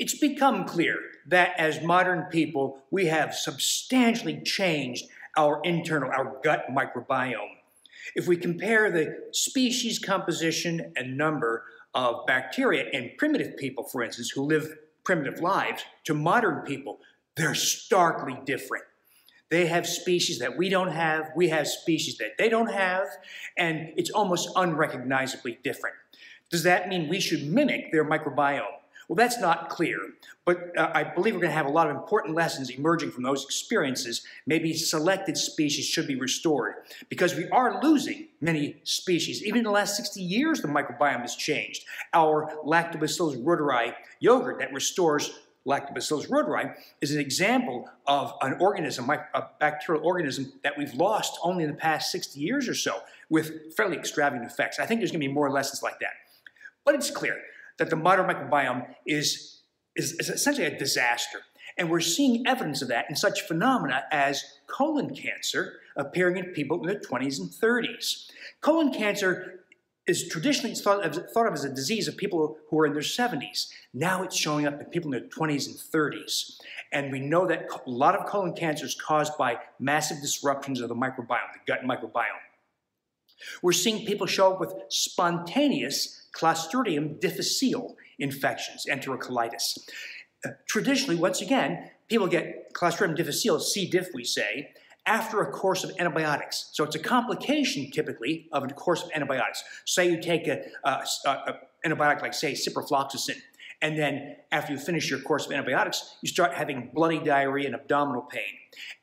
It's become clear that as modern people, we have substantially changed our internal, our gut microbiome. If we compare the species composition and number of bacteria in primitive people, for instance, who live primitive lives, to modern people, they're starkly different. They have species that we don't have, we have species that they don't have, and it's almost unrecognizably different. Does that mean we should mimic their microbiome? Well, that's not clear, but uh, I believe we're going to have a lot of important lessons emerging from those experiences. Maybe selected species should be restored because we are losing many species. Even in the last 60 years, the microbiome has changed. Our Lactobacillus reuteri yogurt that restores Lactobacillus reuteri is an example of an organism, a bacterial organism that we've lost only in the past 60 years or so with fairly extravagant effects. I think there's going to be more lessons like that. But it's clear that the modern microbiome is, is, is essentially a disaster. And we're seeing evidence of that in such phenomena as colon cancer appearing in people in their 20s and 30s. Colon cancer is traditionally thought of, thought of, as a disease of people who are in their 70s. Now it's showing up in people in their 20s and 30s. And we know that a lot of colon cancer is caused by massive disruptions of the microbiome, the gut microbiome. We're seeing people show up with spontaneous Clostridium difficile infections, enterocolitis. Uh, traditionally, once again, people get Clostridium difficile, C. diff we say, after a course of antibiotics. So it's a complication typically of a course of antibiotics. Say you take an antibiotic like say ciprofloxacin, and then after you finish your course of antibiotics, you start having bloody diarrhea and abdominal pain.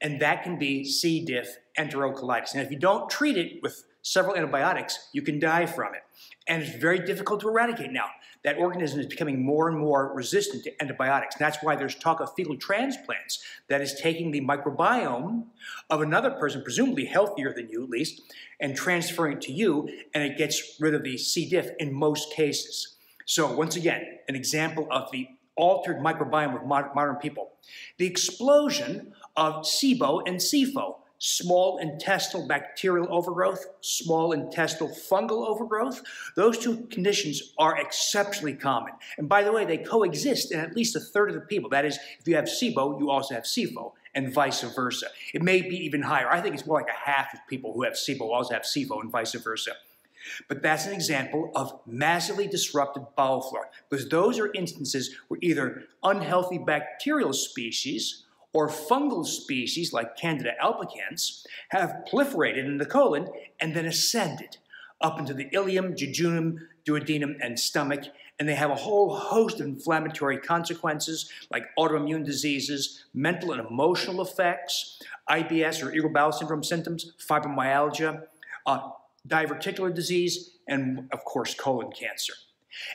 And that can be C. diff enterocolitis. And if you don't treat it with several antibiotics, you can die from it. And it's very difficult to eradicate now. That organism is becoming more and more resistant to antibiotics. That's why there's talk of fecal transplants that is taking the microbiome of another person, presumably healthier than you at least, and transferring it to you, and it gets rid of the C. diff in most cases. So once again, an example of the altered microbiome of modern people. The explosion of SIBO and SIFO, small intestinal bacterial overgrowth, small intestinal fungal overgrowth. Those two conditions are exceptionally common. And by the way, they coexist in at least a third of the people. That is, if you have SIBO, you also have SIFO, and vice versa. It may be even higher. I think it's more like a half of people who have SIBO also have SIFO, and vice versa. But that's an example of massively disrupted bowel flora, because those are instances where either unhealthy bacterial species or fungal species like Candida albicans have proliferated in the colon and then ascended up into the ileum, jejunum, duodenum, and stomach, and they have a whole host of inflammatory consequences like autoimmune diseases, mental and emotional effects, IBS or irritable bowel syndrome symptoms, fibromyalgia, uh, diverticular disease, and of course colon cancer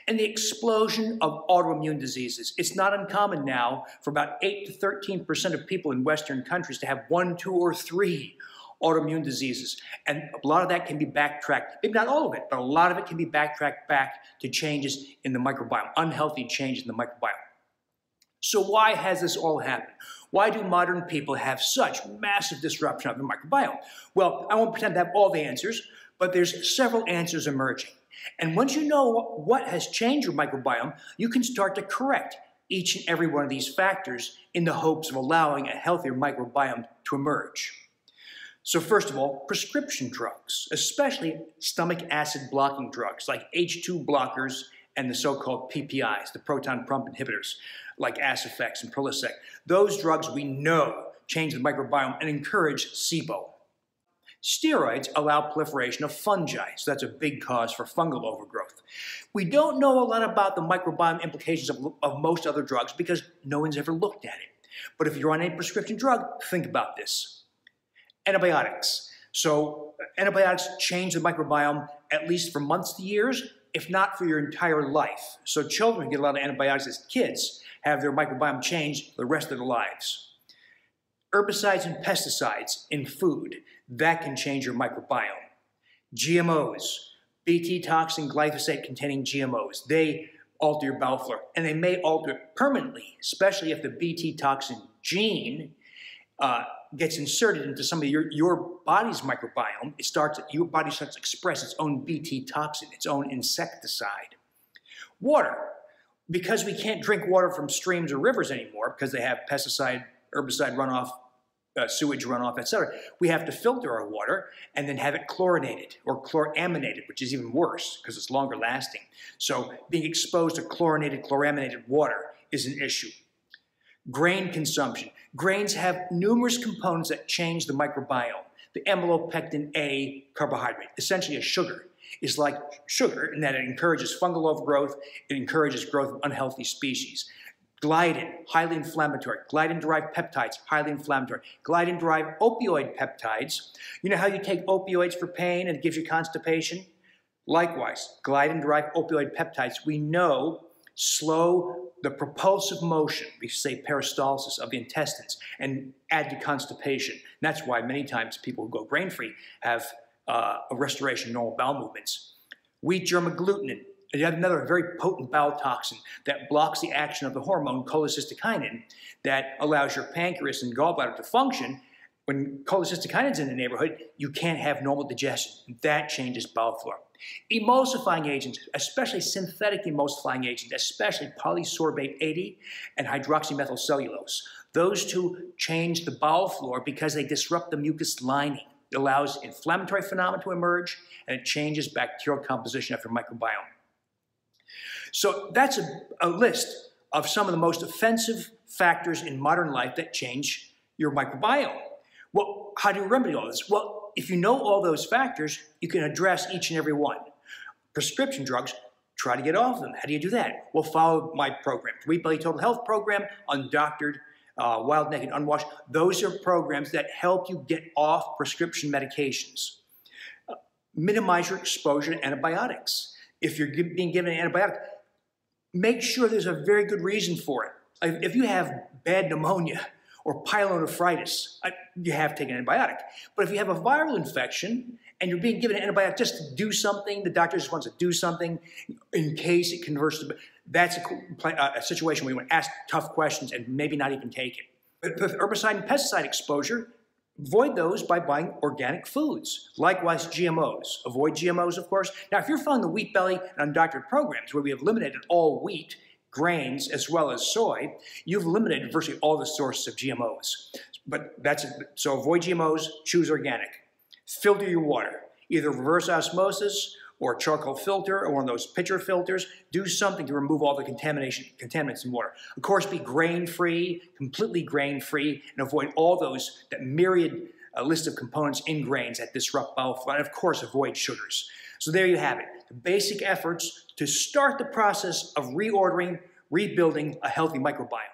and the explosion of autoimmune diseases. It's not uncommon now for about 8 to 13% of people in Western countries to have one, two, or three autoimmune diseases. And a lot of that can be backtracked, maybe not all of it, but a lot of it can be backtracked back to changes in the microbiome, unhealthy change in the microbiome. So why has this all happened? Why do modern people have such massive disruption of the microbiome? Well, I won't pretend to have all the answers, but there's several answers emerging. And once you know what has changed your microbiome, you can start to correct each and every one of these factors in the hopes of allowing a healthier microbiome to emerge. So first of all, prescription drugs, especially stomach acid blocking drugs like H2 blockers and the so-called PPIs, the proton pump inhibitors, like Aciphex and Prilosec. Those drugs we know change the microbiome and encourage SIBO, Steroids allow proliferation of fungi, so that's a big cause for fungal overgrowth. We don't know a lot about the microbiome implications of, of most other drugs because no one's ever looked at it. But if you're on a prescription drug, think about this. Antibiotics. So uh, antibiotics change the microbiome at least for months to years, if not for your entire life. So children get a lot of antibiotics as kids have their microbiome changed the rest of their lives. Herbicides and pesticides in food that can change your microbiome. GMOs, Bt toxin glyphosate containing GMOs, they alter your bowel flora, and they may alter it permanently, especially if the Bt toxin gene uh, gets inserted into some of your, your body's microbiome. It starts, your body starts to express its own Bt toxin, its own insecticide. Water. because we can't drink water from streams or rivers anymore because they have pesticide, herbicide runoff, uh, sewage runoff, etc., we have to filter our water and then have it chlorinated or chloraminated, which is even worse because it's longer lasting. So being exposed to chlorinated, chloraminated water is an issue. Grain consumption. Grains have numerous components that change the microbiome. The amylopectin A carbohydrate, essentially a sugar, is like sugar in that it encourages fungal overgrowth, it encourages growth of unhealthy species. Gliadin, highly inflammatory. Gliadin-derived peptides, highly inflammatory. Gliadin-derived opioid peptides. You know how you take opioids for pain and it gives you constipation? Likewise, gliadin-derived opioid peptides, we know slow the propulsive motion, we say peristalsis of the intestines, and add to constipation. And that's why many times people who go grain-free have uh, a restoration of normal bowel movements. Wheat germ agglutinin, yet another very potent bowel toxin that blocks the action of the hormone cholecystokinin that allows your pancreas and gallbladder to function. When cholecystokinin is in the neighborhood, you can't have normal digestion. That changes bowel flora. Emulsifying agents, especially synthetic emulsifying agents, especially polysorbate 80 and hydroxymethylcellulose, those two change the bowel flora because they disrupt the mucus lining. It allows inflammatory phenomena to emerge and it changes bacterial composition of your microbiome. So that's a, a list of some of the most offensive factors in modern life that change your microbiome. Well, how do you remedy all this? Well, if you know all those factors, you can address each and every one. Prescription drugs, try to get off them. How do you do that? Well, follow my program, Wheat Belly Total Health Program, Undoctored, uh, Wild Naked Unwashed. Those are programs that help you get off prescription medications. Uh, minimize your exposure to antibiotics. If you're being given an antibiotic, make sure there's a very good reason for it. If you have bad pneumonia or pyelonephritis, uh, you have taken an antibiotic. But if you have a viral infection and you're being given an antibiotic just to do something, the doctor just wants to do something in case it converts to, that's a, uh, a situation where you want to ask tough questions and maybe not even take it. But herbicide and pesticide exposure, Avoid those by buying organic foods. Likewise, GMOs. Avoid GMOs, of course. Now, if you're following the Wheat Belly and Undoctored programs where we have eliminated all wheat, grains, as well as soy, you've eliminated virtually all the sources of GMOs. But that's. So avoid GMOs, choose organic. Filter your water, either reverse osmosis or a charcoal filter or one of those pitcher filters. Do something to remove all the contamination, contaminants in water. Of course, be grain-free, completely grain-free, and avoid all those, that myriad uh, list of components in grains that disrupt bowel flow. And of course, avoid sugars. So there you have it. The basic efforts to start the process of reordering, rebuilding a healthy microbiome.